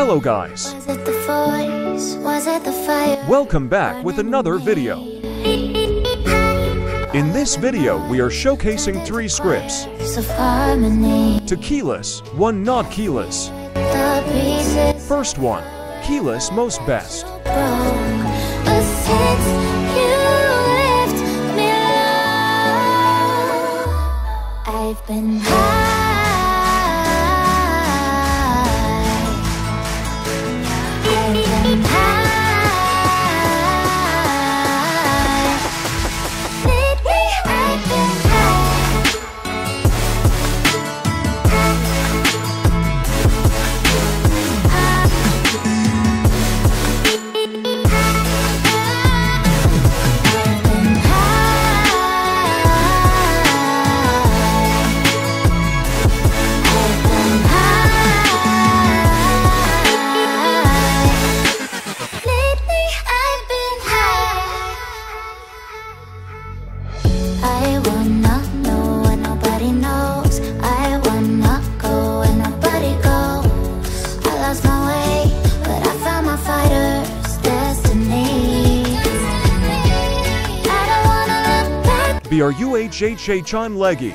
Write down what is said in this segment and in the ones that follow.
Hello guys, Was it the voice? Was it the fire? welcome back with another video. In this video, we are showcasing three scripts. Of harmony, To keyless, one not keyless. First one, keyless most best. broke. But since you left me alone, I've been high. B-R-U-H-H-H, I'm Leggy.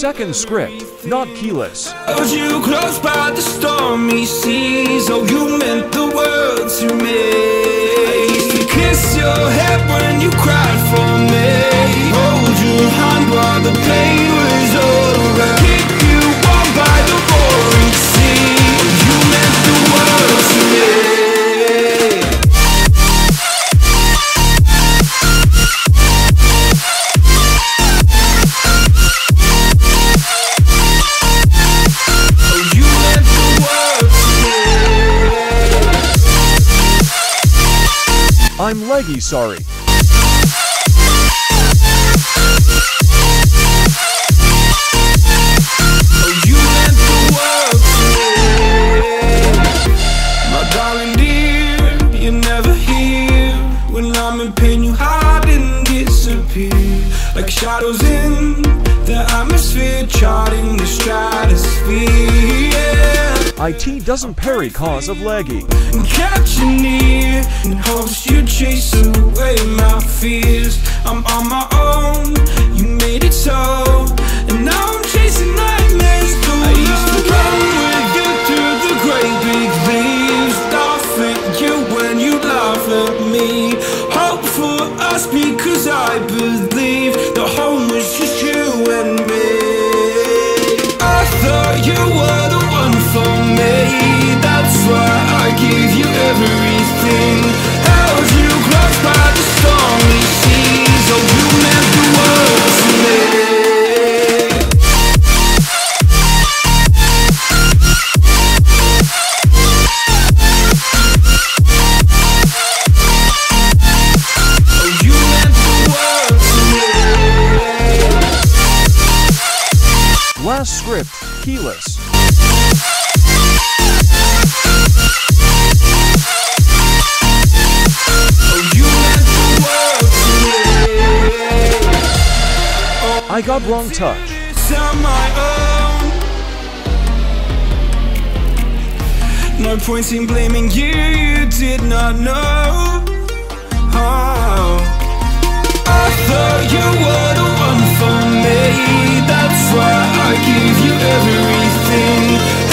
Second script, not keyless. You close by the stormy seas. Oh, you meant the world to me. I used to kiss your head when you cried for me. Leggy sorry. IT doesn't parry cause of Leggy. and catch in hopes you chase away my fears. I'm on my own, you made it so, and now I'm chasing. I got wrong touch. No point in blaming you, you did not know. Oh. I thought you were the one for me. That's why I you everything.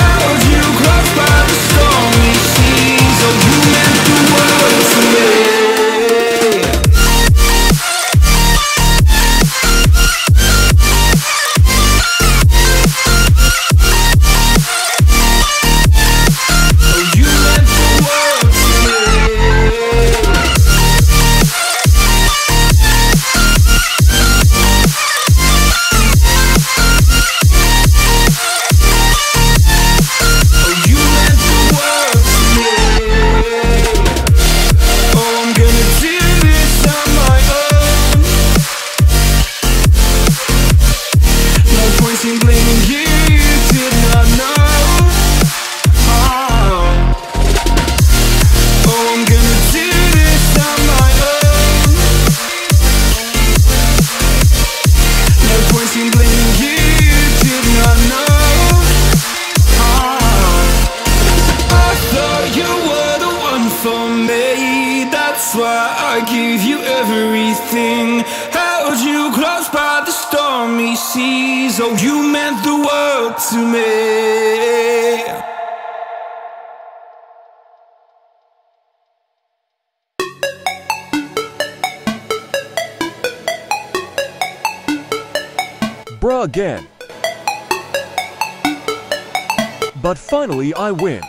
me sees, oh, you meant the world to me. Bruh again. But finally I win.